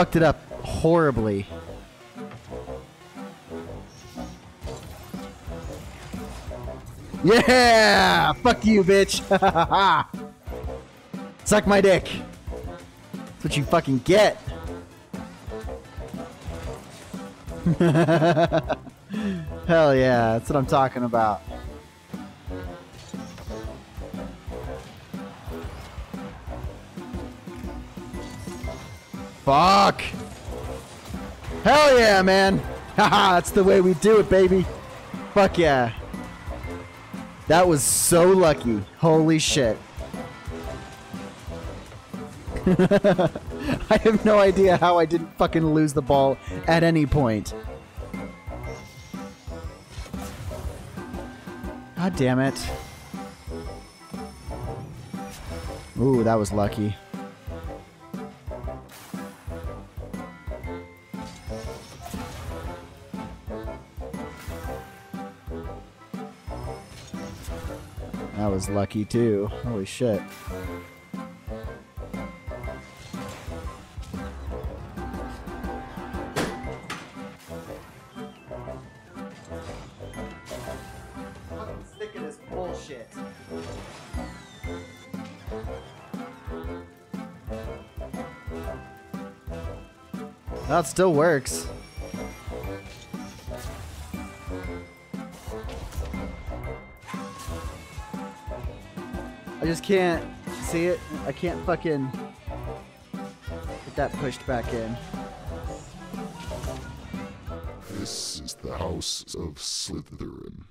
fucked it up horribly. Yeah! Fuck you, bitch! Suck my dick! That's what you fucking get! Hell yeah, that's what I'm talking about. Fuck! Hell yeah, man! Haha, that's the way we do it, baby! Fuck yeah. That was so lucky. Holy shit. I have no idea how I didn't fucking lose the ball at any point. God damn it. Ooh, that was lucky. That was lucky too. Holy shit. Sick of this bullshit. That still works. I just can't see it. I can't fucking get that pushed back in. This is the house of Slytherin.